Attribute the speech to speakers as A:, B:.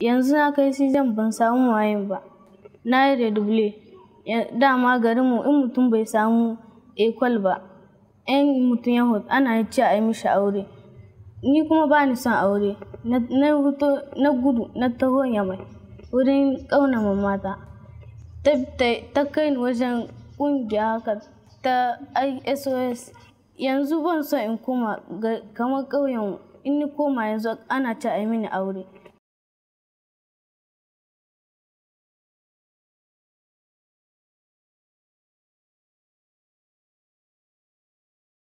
A: yanzu na kai season ban samu wayan ba. Na yi redouble dama garinmu in mutum bai samu ekwal ba in mutum ya hutu ana ce a yi mishi aure. Ni kuma ba ni son aure. Na gudu na taho mai wurin ƙaunama mata. Ta kai ni wajen ƙungiya haka ta sos yanzu ban so in koma kamar ƙauyen in ni koma yanzu ana ce a yi mini aure.